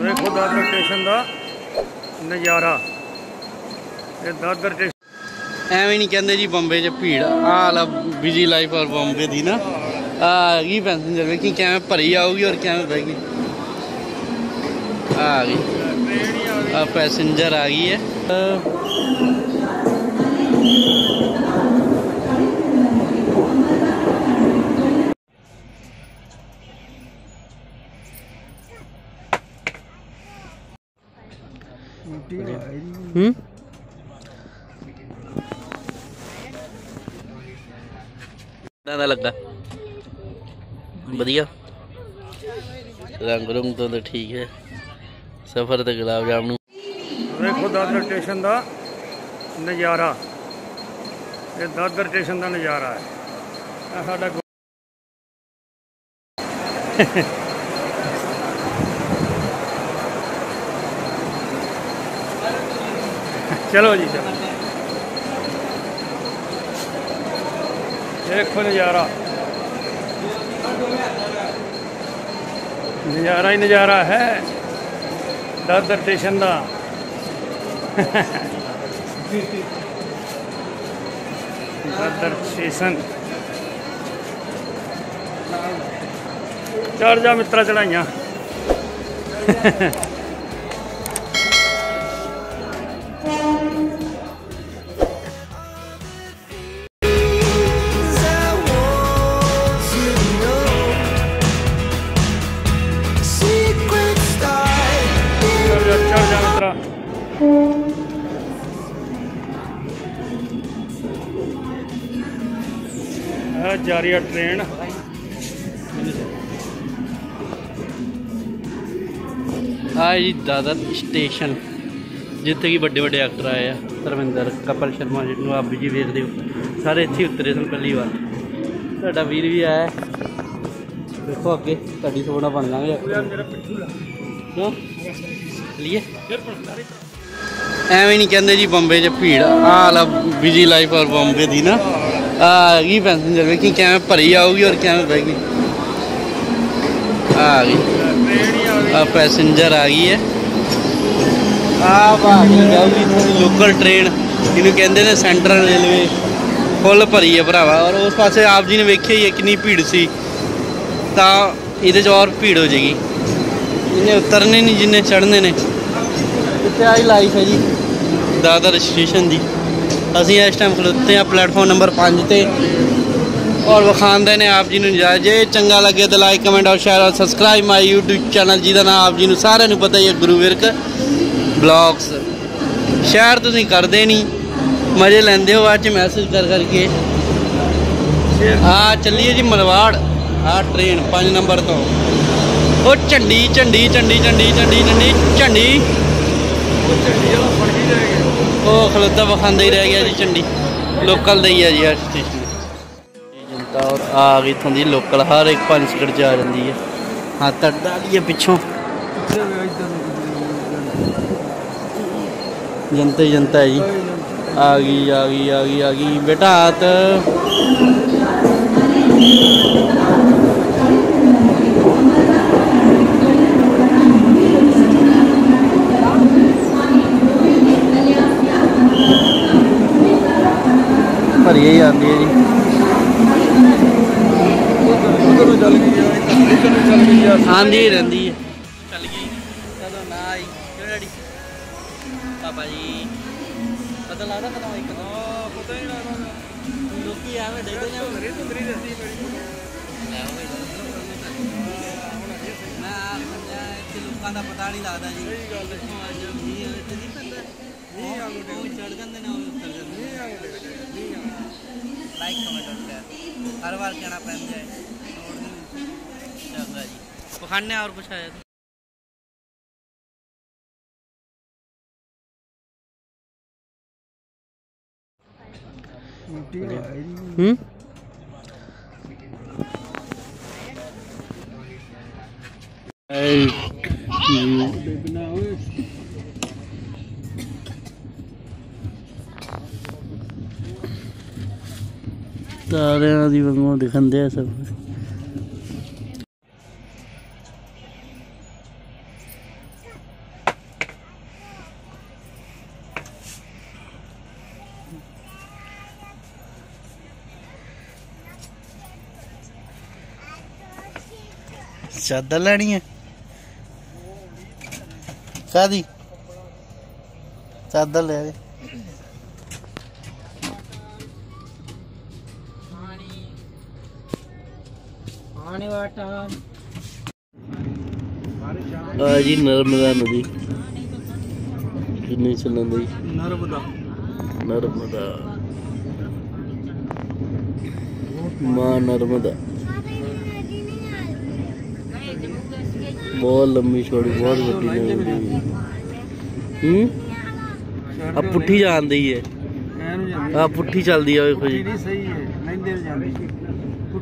ਵੇਖੋ ਦਾਦਰ ਸਟੇਸ਼ਨ ਦਾ ਨਜ਼ਾਰਾ ਇਹ ਦਾਦਰ ਸਟੇਸ਼ਨ ਐਵੇਂ ਨਹੀਂ ਕਹਿੰਦੇ ਜੀ ਬੰਬੇ 'ਚ ਭੀੜ ਆਹ ਲਾ ਬਿਜੀ ਲਾਈਫ ਔਰ ਬੰਬੇ ਦੀ ਨਾ ਆ ਗਈ ਪੈਸੇਂਜਰ ਵੇਖੀ ਕਿਵੇਂ ਭਰੀ ਆਊਗੀ ਔਰ ਕਿਵੇਂ ਬਹਿ ਗਈ ਆ ਗਈ ਟ੍ਰੇਨ ਹੀ ਆ ਗਈ ਆ ਪੈਸੇਂਜਰ ਆ ਗਈ ਹੈ ਹੂੰ? ਕਿੱਦਾਂ ਦਾ ਲੱਗਾ ਵਧੀਆ? ਰੰਗ ਰੰਗ ਤੋਂ ਤਾਂ ਠੀਕ ਹੈ। ਸਫਰ ਤੇ ਗੁਲਾਬ ਜਾਮਨੂ ਵੇਖੋ ਦਾਦਰ ਸਟੇਸ਼ਨ ਦਾ ਨਜ਼ਾਰਾ। ਇਹ ਦਾਦਰ ਸਟੇਸ਼ਨ ਦਾ ਨਜ਼ਾਰਾ ਹੈ। ਸਾਡਾ चलो जी, चलो। देखो नज़ारा। नज़ारा ही नज़ारा है। दादर स्टेशन का दादर स्टेशन। चार जा मित्रा चढ़ाइया। ਆ ਜਾ ਰਹੀ ਆ ਟ੍ਰੇਨ ਆ ਜੀ ਦਾਦਰ ਸਟੇਸ਼ਨ ਜਿੱਥੇ ਕਿ ਵੱਡੇ ਵੱਡੇ ਐਕਟਰ ਆਏ ਆ ਧਰਮਿੰਦਰ ਕਪਲ ਸ਼ਰਮਾ ਜਿਹਨੂੰ ਆਪ ਜੀ ਵੇਖਦੇ ਹੋ ਸਾਰੇ ਇੱਥੇ ਹੀ ਉਤਰੇ ਸਨ ਪਹਿਲੀ ਵਾਰ ਤੁਹਾਡਾ ਵੀਰ ਵੀ ਆਇਆ ਹੈ। ਦੇਖੋ ਅੱਗੇ ਤੁਹਾਡੀ ਸੋਨਾ ਬਣ ਜਾਵਾਂਗੇ ਯਾਰ ਮੇਰਾ ਪਿੱਠੂ ਲਾ ਕਿਉਂ ਲਈਏ ਫਿਰ ਪੜਦਾ ਐਵੇਂ ਨਹੀਂ ਕਹਿੰਦੇ ਜੀ ਬੰਬੇ 'ਚ ਭੀੜ ਆਹ ਲਾ ਬਿਜੀ ਲਾਈਫ ਔਰ ਬੰਬੇ ਦੀ ਨਾ ਆ ਗਈ ਪੈਸੇਂਜਰ ਵੇਖੀ ਕਿਵੇਂ ਭਰੀ ਆਊਗੀ ਔਰ ਕਿਵੇਂ ਬਹਿ ਗਈ। ਆ ਗਈ। ਆ ਗਈ ਆ ਗਈ ਹੈ। ਆ ਭਾਗੀ ਜਾਊਗੀ ਲੋਕਲ ਟ੍ਰੇਨ ਇਹਨੂੰ ਕਹਿੰਦੇ ਨੇ ਸੈਂਟਰਲ ਰੇਲਵੇ ਫੁੱਲ ਭਰੀ ਹੈ ਭਰਾਵਾ, ਔਰ ਉਸ ਪਾਸੇ ਆਪ ਜੀ ਨੇ ਵੇਖਿਆ ਹੀ ਹੈ, ਕਿੰਨੀ ਭੀੜ ਸੀ। ਤਾਂ ਇਹਦੇ 'ਚ ਔਰ ਭੀੜ ਹੋ ਜਾਏਗੀ। ਇਹਨੇ ਉਤਰਨੇ ਨਹੀਂ ਜਿੰਨੇ ਚੜ੍ਹਨੇ ਨੇ। ਇੱਥੇ ਆਈ ਲਾਈਫ ਹੈ ਜੀ। ਦਾਦਰ ਸਟੇਸ਼ਨ ਦੀ। ਅਸੀਂ ਇਸ ਟਾਈਮ ਖਲੋਤੇ ਆ ਪਲੇਟਫਾਰਮ ਨੰਬਰ 5 ਤੇ। ਔਰ ਵਖਾਂਦੇ ਨੇ ਆਪ ਜੀ ਨੂੰ ਜਾ ਜੇ ਚੰਗਾ ਲੱਗੇ ਤਾਂ ਲਾਈਕ ਕਮੈਂਟ ਔਰ ਸ਼ੇਅਰ ਔਰ ਸਬਸਕ੍ਰਾਈਬ ਮਾਈ YouTube ਚੈਨਲ ਜਿਹਦਾ ਨਾਮ ਆਪ ਜੀ ਨੂੰ ਸਾਰਿਆਂ ਨੂੰ ਪਤਾ ਹੀ ਹੈ ਗੁਰੂ ਵਿਰਕ ਬਲੌਗਸ। ਸ਼ੇਅਰ ਤੁਸੀਂ ਕਰਦੇ ਨਹੀਂ। ਮਜ਼ੇ ਲੈਂਦੇ ਹੋ ਅੱਜ ਮੈਸੇਜ ਕਰ ਕਰਕੇ। ਆ ਚੱਲੀਏ ਜੀ ਮਲਵਾੜ। ਆ ਟ੍ਰੇਨ 5 ਨੰਬਰ ਤੋਂ। ਉਹ ਝੰਡੀ ਝੰਡੀ ਝੰਡੀ ਝੰਡੀ ਝੰਡੀ ਝੰਡੀ ਝੰਡੀ। ਉਹ ਝੰਡੀ ਵਾਲਾ ਉਹ ਖਲੋਤਾ ਵਿਖਾਉਂਦਾ ਹੀ ਰਹਿ ਗਿਆ ਜੀ ਝੰਡੀ ਲੋਕਲ ਦਾ ਹੀ ਆ ਜੀ ਆ ਸਟੇਸ਼ਨ ਜਨਤਾ ਔਰ ਆ ਗਈ ਇਥੋਂ ਦੀ ਲੋਕਲ ਹਰ ਇੱਕ ਪੰਜ ਸਕੜ ਚ ਆ ਜਾਂਦੀ ਹੈ। ਹੱਥ ਅੱਡਾ ਲਈਏ ਪਿੱਛੋਂ। ਜਨਤਾ ਹੀ ਜਨਤਾ ਹੈ ਜੀ। ਆ ਗਈ ਆ ਗਈ ਆ ਗਈ ਆ ਗਈ। ਬੇਟਾ ਹੱਥ। ਭਰੀ ਹੀ ਆਉਂਦੀ ਹੈ ਜੀ। ਉਧਰ ਚੱਲ ਗਈ ਇੱਧਰ ਨੂੰ ਚੱਲ ਗਈ ਯਾਰ ਆਂਦੀ ਰਹਿੰਦੀ ਹੈ। ਚੱਲ ਗਈ ਕਦੋਂ ਨਾ ਆਈ ਕਿਉਂ ਡੈਡੀ? ਪਾਪਾ ਜੀ। ਪਤਾ ਲੱਗਦਾ ਆਈ ਕਦੋਂ ਹਾਂ ਪਤਾ ਹੀ ਨਹੀਂ ਲੱਗਦਾ। ਲੋਕੀ ਐਵੇਂ ਦੇਖਦੇ ਨੇ ਮੇਰੀ ਸੁੰਦਰੀ ਦੱਸੀ ਮੇਰੀ। ਲੋਕਾਂ ਦਾ ਪਤਾ ਨਹੀਂ ਲੱਗਦਾ ਜੀ। ਸਹੀ ਗੱਲ ਹੈ। ਅੱਜ ਮੀਂਹ ਇੱਥੇ ਨਹੀਂ ਪੈਂਦਾ। ਮੀਂਹ ਆ। ਉਹ ਚੜ ਜਾਂਦੇ ਨੇ ਉਹ ਉਤਰ ਜਾਂਦੇ ਨਹੀਂ ਆ ਗਏ ਨਹੀਂ ਆ लाइक कमेंट और शेयर हर बार कहना पहन जाए जी। पखाने और कुछ है हम्म? ਤਾਰਿਆਂ ਦੀ ਵਾਂਗੂ ਦਿਖੰਦੇ ਸਭ। ਚਾਦਰ ਲੈਣੀ ਹੈ? ਕਾਦੀ ਚਾਦਰ ਲੈ ਆ पानी जी नर्मदा नदी कितनी से नदी नर्मदा माँ नर्मदा बहुत लंबी छोड़ी बहुत बड़ी नदी हम्म? अब पुट्ठी जान दी है। हाँ पुट्ठी चल दी है कोई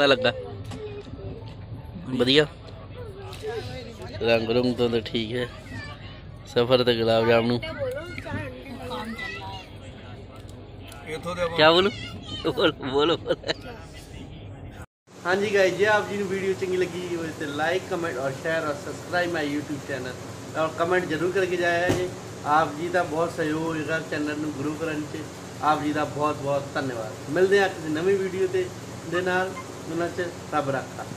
ਕਿਦਾਂ ਦਾ ਲੱਗਾ ਵਧੀਆ ਰੰਗ ਰੰਗ ਤੋਂ ਤਾਂ ਠੀਕ ਹੈ ਸਫਰ ਤੇ ਗੁਲਾਬ ਜਾਮਨੂ ਇਥੋਂ ਦੇ क्या बोलूं बोलो बोलो हाँ जी गाइस जे आप जी ਨੂੰ ਵੀਡੀਓ ਚੰਗੀ ਲੱਗੀ ਹੋਵੇ ਤੇ ਲਾਈਕ ਕਮੈਂਟ ਔਰ ਸ਼ੇਅਰ ਔਰ ਸਬਸਕ੍ਰਾਈਬ ਮਾਈ YouTube ਚੈਨਲ ਔਰ ਕਮੈਂਟ ਜ਼ਰੂਰ ਕਰਕੇ ਜਾਇਆ ਜੀ ਆਪ ਜੀ ਦਾ ਬਹੁਤ ਸਹਿਯੋਗ ਹੋਏਗਾ ਚੈਨਲ ਨੂੰ ਗਰੋ ਕਰਨ 'ਚ ਆਪ ਜੀ ਦਾ ਬਹੁਤ ਬਹੁਤ ਧੰਨਵਾਦ ਮਿਲਦੇ ਹਾਂ ਕਿਸੇ ਨਵੀਂ ਵੀਡੀਓ Menurutnya tabrakan.